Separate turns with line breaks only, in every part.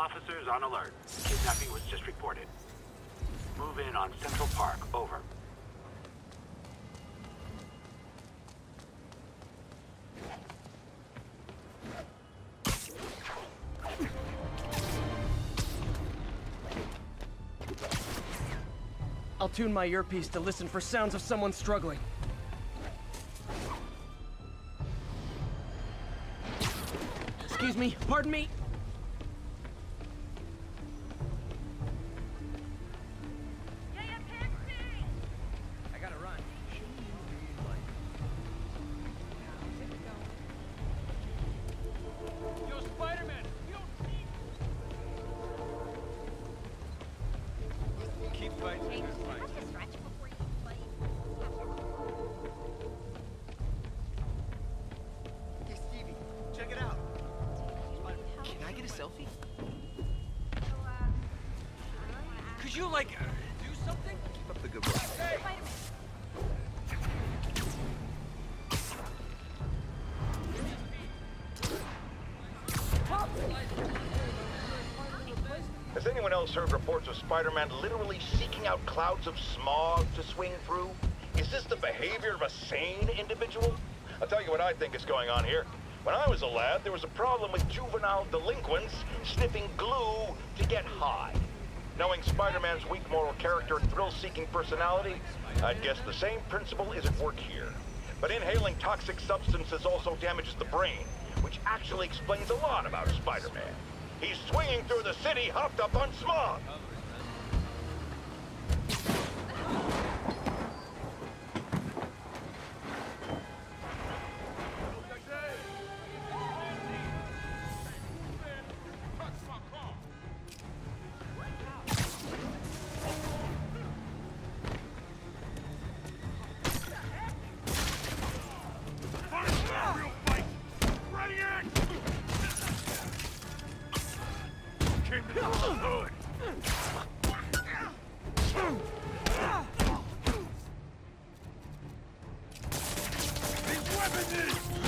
officers on alert. Kidnapping was just reported. Move in on Central Park. Over.
I'll tune my earpiece to listen for sounds of someone struggling. Excuse me, pardon me. Could you, like, uh, do something?
Keep up the good work.
Spider-Man.
Else heard reports of Spider-Man literally seeking out clouds of smog to swing through? Is this the behavior of a sane individual? I'll tell you what I think is going on here. When I was a lad, there was a problem with juvenile delinquents sniffing glue to get high. Knowing Spider-Man's weak moral character and thrill-seeking personality, I'd guess the same principle is at work here. But inhaling toxic substances also damages the brain, which actually explains a lot about Spider-Man. He's swinging through the city hopped up on smog.
Nearly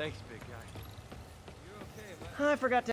Thanks, big guy.
I forgot to.